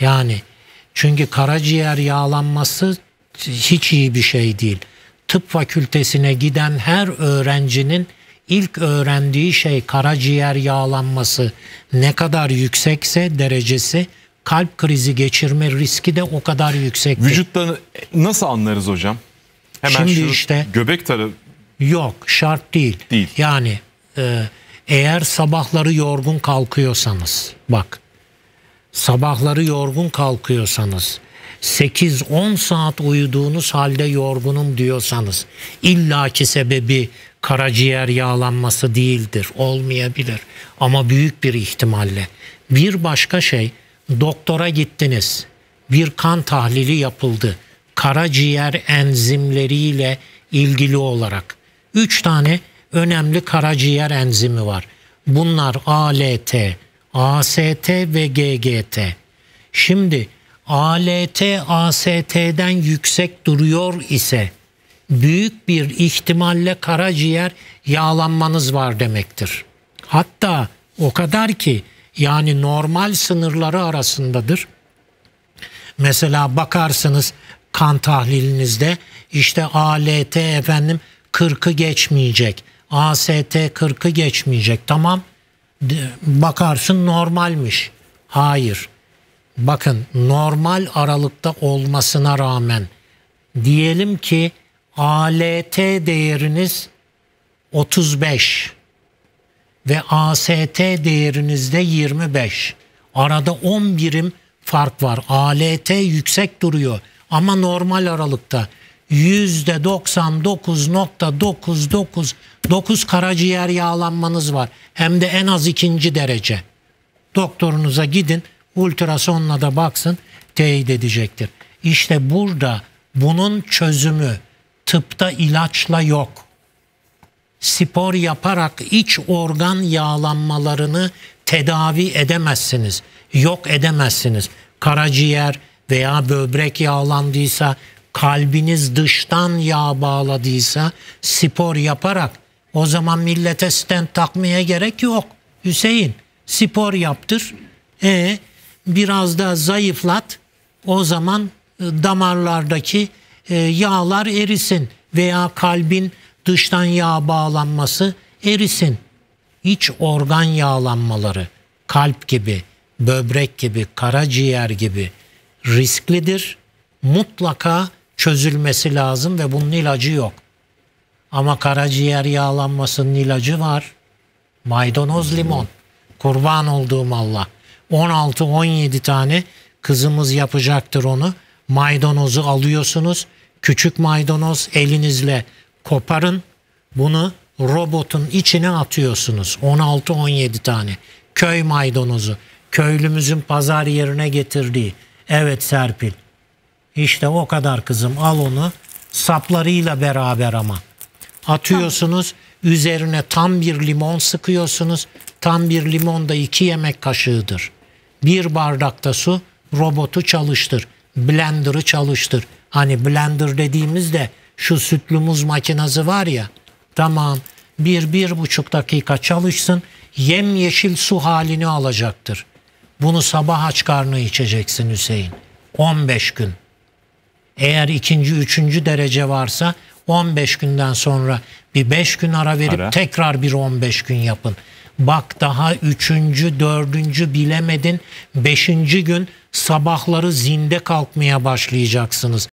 Yani çünkü karaciğer yağlanması hiç iyi bir şey değil. Tıp fakültesine giden her öğrencinin ilk öğrendiği şey karaciğer yağlanması ne kadar yüksekse derecesi kalp krizi geçirme riski de o kadar yüksek. Vücutta nasıl anlarız hocam? Hemen Şimdi şu işte göbek tarafı yok şart değil. Değil. Yani e, eğer sabahları yorgun kalkıyorsanız bak sabahları yorgun kalkıyorsanız 8-10 saat uyuduğunuz halde yorgunum diyorsanız illaki sebebi karaciğer yağlanması değildir. Olmayabilir ama büyük bir ihtimalle. Bir başka şey doktora gittiniz. Bir kan tahlili yapıldı. Karaciğer enzimleriyle ilgili olarak. Üç tane önemli karaciğer enzimi var. Bunlar ALT, AST ve GGT. Şimdi ALT AST'den yüksek duruyor ise büyük bir ihtimalle karaciğer yağlanmanız var demektir. Hatta o kadar ki yani normal sınırları arasındadır. Mesela bakarsınız kan tahlilinizde işte ALT efendim 40'ı geçmeyecek. AST 40'ı geçmeyecek. Tamam bakarsın normalmiş. Hayır. Bakın normal aralıkta olmasına rağmen diyelim ki ALT değeriniz 35 ve AST değerinizde 25. Arada 10 birim fark var. ALT yüksek duruyor ama normal aralıkta. %99.999 karaciğer yağlanmanız var. Hem de en az ikinci derece. Doktorunuza gidin ultrasonla da baksın teyit edecektir. İşte burada bunun çözümü tıpta ilaçla yok. Spor yaparak iç organ yağlanmalarını tedavi edemezsiniz. Yok edemezsiniz. Karaciğer veya böbrek yağlandıysa, kalbiniz dıştan yağ bağladıysa spor yaparak o zaman millete stent takmaya gerek yok. Hüseyin spor yaptır. E biraz da zayıflat. O zaman e, damarlardaki e, yağlar erisin veya kalbin dıştan yağ bağlanması erisin. İç organ yağlanmaları kalp gibi, böbrek gibi, karaciğer gibi risklidir. Mutlaka çözülmesi lazım ve bunun ilacı yok. Ama karaciğer yağlanmasının ilacı var. Maydanoz limon. Kurban olduğum Allah. 16-17 tane kızımız yapacaktır onu. Maydanozu alıyorsunuz. Küçük maydanoz elinizle koparın. Bunu robotun içine atıyorsunuz. 16-17 tane. Köy maydanozu. Köylümüzün pazar yerine getirdiği. Evet Serpil. İşte o kadar kızım al onu. Saplarıyla beraber ama. Atıyorsunuz. Üzerine tam bir limon sıkıyorsunuz. Tam bir limon da iki yemek kaşığıdır. Bir bardakta su robotu çalıştır. Blender'ı çalıştır. Hani blender dediğimizde şu sütlü muz makinesi var ya. Tamam bir, bir buçuk dakika çalışsın. Yem yeşil su halini alacaktır. Bunu sabah aç karnı içeceksin Hüseyin. 15 gün. Eğer ikinci, üçüncü derece varsa 15 günden sonra bir 5 gün ara verip ara. tekrar bir 15 gün yapın. Bak daha üçüncü, dördüncü bilemedin. Beşinci gün sabahları zinde kalkmaya başlayacaksınız.